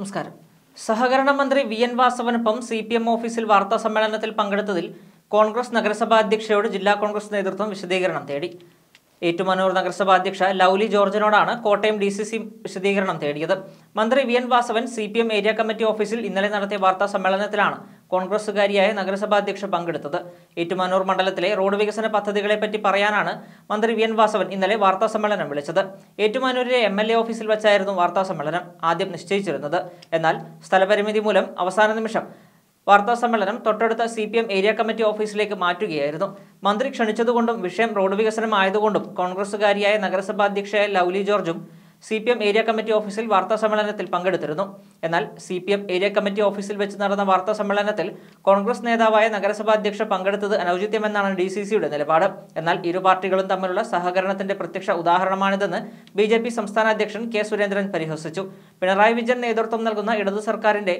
നമസ്കാരം. സഹകരണ മന്ത്രി വി എൻ വാസവനൊപ്പം സി പി എം ഓഫീസിൽ വാർത്താ സമ്മേളനത്തിൽ പങ്കെടുത്തതിൽ കോൺഗ്രസ് നഗരസഭാ അധ്യക്ഷയോട് ജില്ലാ കോൺഗ്രസ് നേതൃത്വം വിശദീകരണം തേടി. ഏറ്റുമാനൂർ നഗരസഭാ അധ്യക്ഷ ലൗലി ജോർജിനോടാണ് കോട്ടയം ഡി സി സി വിശദീകരണം തേടിയത്. മന്ത്രി V N Vasavan C P M area committee ഓഫീസിൽ ഇന്നലെ നടത്തിയ വാർത്താ സമ്മേളനത്തിലാണ് കോൺഗ്രസുകാരിയായ നഗരസഭാ അധ്യക്ഷ പങ്കെടുത്തത് ഏറ്റുമാനൂർ മണ്ഡലത്തിലെ റോഡ് വികസന പദ്ധതികളെപ്പറ്റി പറയാനാണ് മന്ത്രി വി എൻ വാസവൻ ഇന്നലെ വാർത്താസമ്മേളനം വിളിച്ചത്. ഏറ്റുമാനൂരിലെ എം എൽ എ ഓഫീസിൽ വെച്ചായിരുന്നു വാർത്താസമ്മേളനം ആദ്യം നിശ്ചയിച്ചിരുന്നത്. എന്നാൽ സ്ഥലപരിമിതി മൂലം അവസാന നിമിഷം വാർത്താസമ്മേളനം തൊട്ടടുത്ത C P M area committee ഓഫീസിലേക്ക് മാറ്റുകയായിരുന്നു. മന്ത്രി ക്ഷണിച്ചതുകൊണ്ടും വിഷയം റോഡ് വികസനമായതുകൊണ്ടും കോൺഗ്രസുകാരിയായ നഗരസഭാ അധ്യക്ഷയായ ലൗലി ജോർജും C P M area committee ഓഫീസിൽ വാർത്താ സമ്മേളനത്തിൽ പങ്കെടുത്തിരുന്നു. എന്നാൽ C P M area committee ഓഫീസിൽ വെച്ച് നടന്ന വാർത്താ സമ്മേളനത്തിൽ കോൺഗ്രസ് നേതാവായ നഗരസഭാ അധ്യക്ഷ പങ്കെടുത്തത് അനൌചിത്യമെന്നാണ് ഡി സി സിയുടെ നിലപാട്. എന്നാൽ ഇരു പാർട്ടികളും തമ്മിലുള്ള സഹകരണത്തിന്റെ പ്രത്യക്ഷ ഉദാഹരണമാണിതെന്ന് ബി ജെ പി സംസ്ഥാന അധ്യക്ഷൻ കെ സുരേന്ദ്രൻ പരിഹസിച്ചു. പിണറായി വിജയൻ നേതൃത്വം നൽകുന്ന ഇടതു സർക്കാരിന്റെ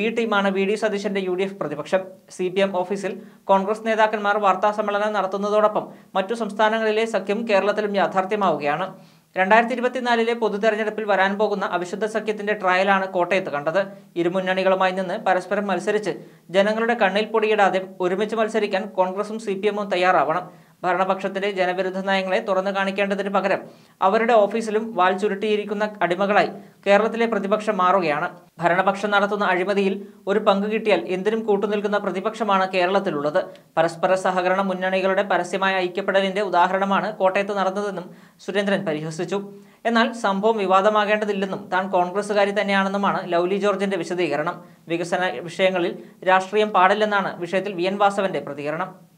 ബി ടീമാണ് വി ഡി സതീശന്റെ യു ഡി എഫ് പ്രതിപക്ഷം. സി പി എം ഓഫീസിൽ കോൺഗ്രസ് നേതാക്കന്മാർ വാർത്താ സമ്മേളനം നടത്തുന്നതോടൊപ്പം മറ്റു സംസ്ഥാനങ്ങളിലെ സഖ്യം കേരളത്തിലും യാഥാർത്ഥ്യമാവുകയാണ്. രണ്ടായിരത്തി ഇരുപത്തിനാലിലെ പൊതു തെരഞ്ഞെടുപ്പിൽ വരാൻ പോകുന്ന അവിശുദ്ധ സഖ്യത്തിന്റെ ട്രയലാണ് കോട്ടയത്ത് കണ്ടത്. ഇരുമുന്നണികളുമായി നിന്ന് പരസ്പരം മത്സരിച്ച് ജനങ്ങളുടെ കണ്ണിൽ പൊടിയിടാതെ ഒരുമിച്ച് മത്സരിക്കാൻ കോൺഗ്രസും സി തയ്യാറാവണം. ഭരണപക്ഷത്തിന്റെ ജനവിരുദ്ധ നയങ്ങളെ തുറന്നു കാണിക്കേണ്ടതിന് പകരം അവരുടെ ഓഫീസിലും വാൽ ചുരുട്ടിയിരിക്കുന്ന അടിമകളായി കേരളത്തിലെ പ്രതിപക്ഷം മാറുകയാണ്. ഭരണപക്ഷം നടത്തുന്ന അഴിമതിയിൽ ഒരു പങ്ക് കിട്ടിയാൽ എന്തിനും കൂട്ടുനിൽക്കുന്ന പ്രതിപക്ഷമാണ് കേരളത്തിലുള്ളത്. പരസ്പര സഹകരണ മുന്നണികളുടെ പരസ്യമായ ഐക്യപ്പെടലിന്റെ ഉദാഹരണമാണ് കോട്ടയത്ത് നടന്നതെന്നും സുരേന്ദ്രൻ പരിഹസിച്ചു. എന്നാൽ സംഭവം വിവാദമാകേണ്ടതില്ലെന്നും താൻ കോൺഗ്രസുകാരി തന്നെയാണെന്നുമാണ് ലൗലി ജോർജിന്റെ വിശദീകരണം. വികസന വിഷയങ്ങളിൽ രാഷ്ട്രീയം പാടില്ലെന്നാണ് വിഷയത്തിൽ വി എൻ വാസവന്റെ പ്രതികരണം.